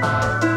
Bye.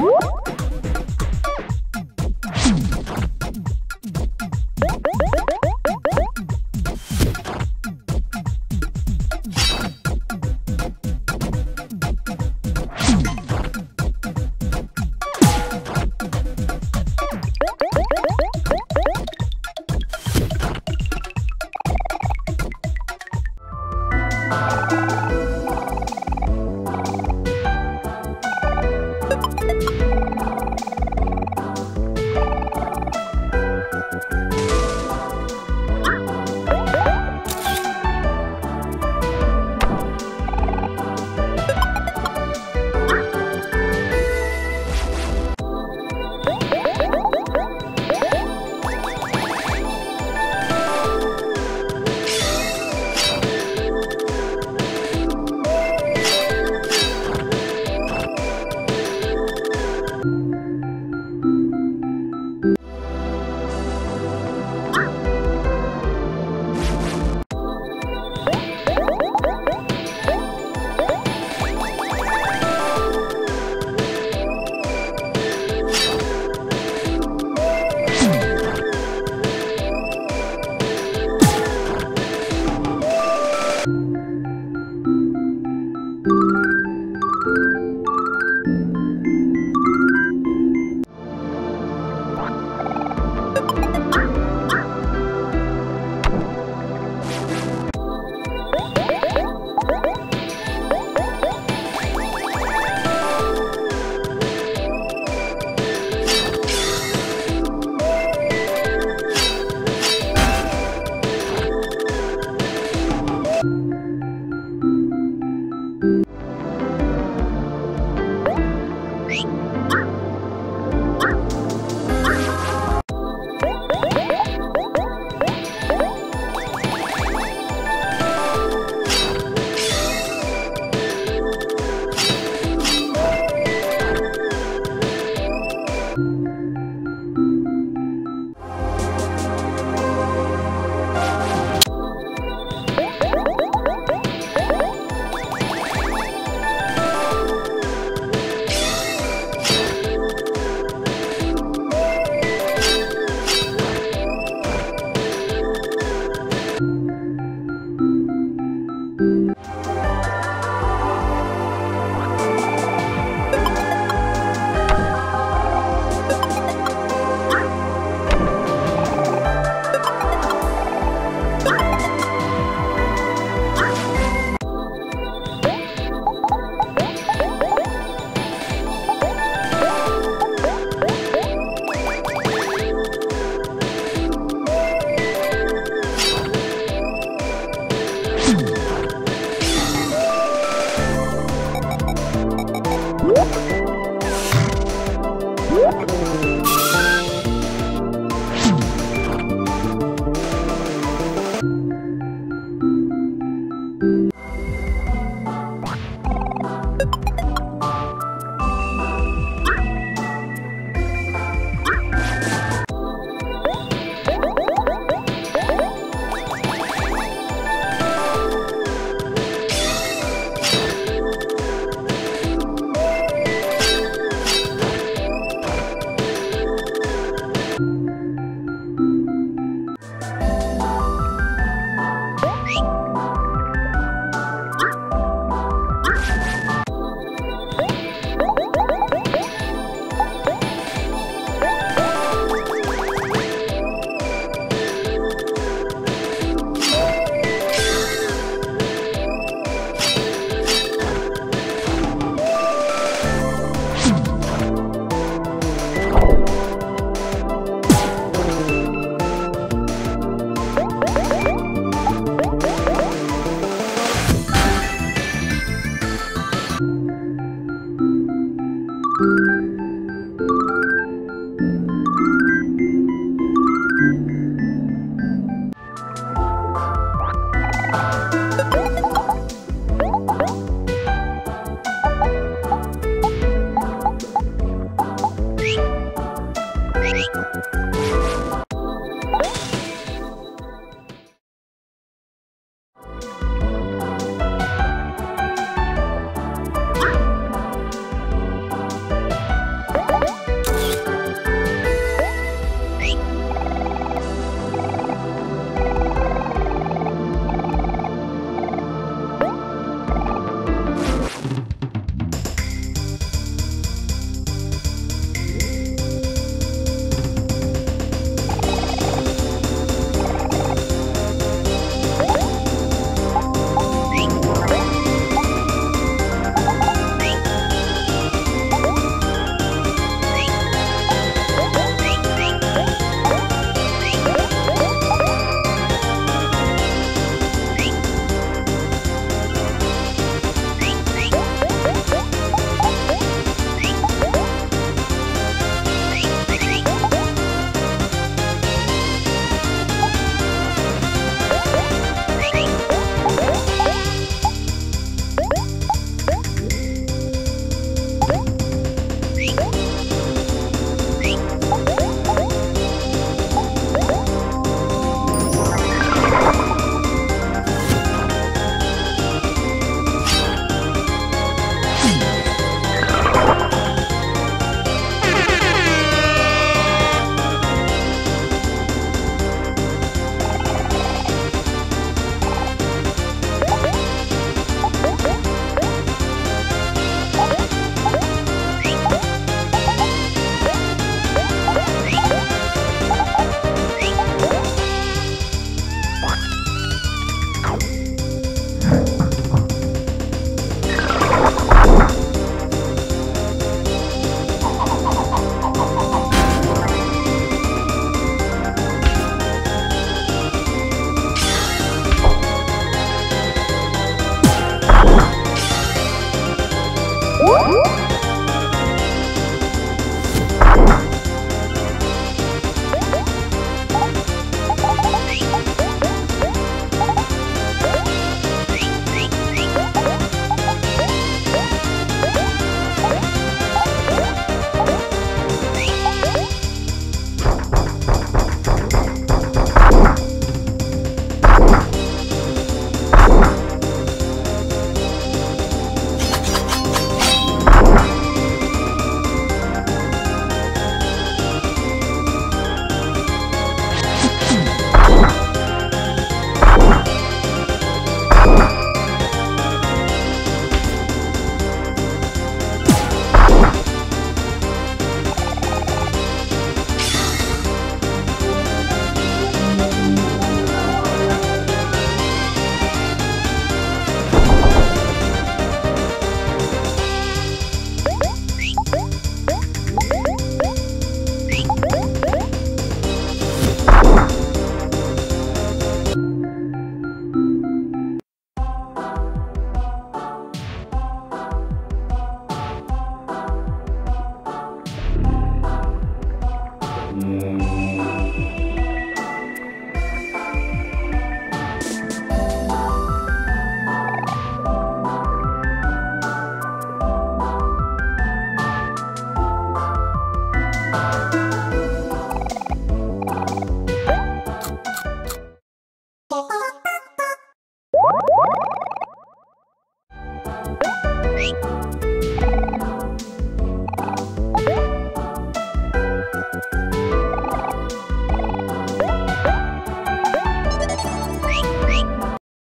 Música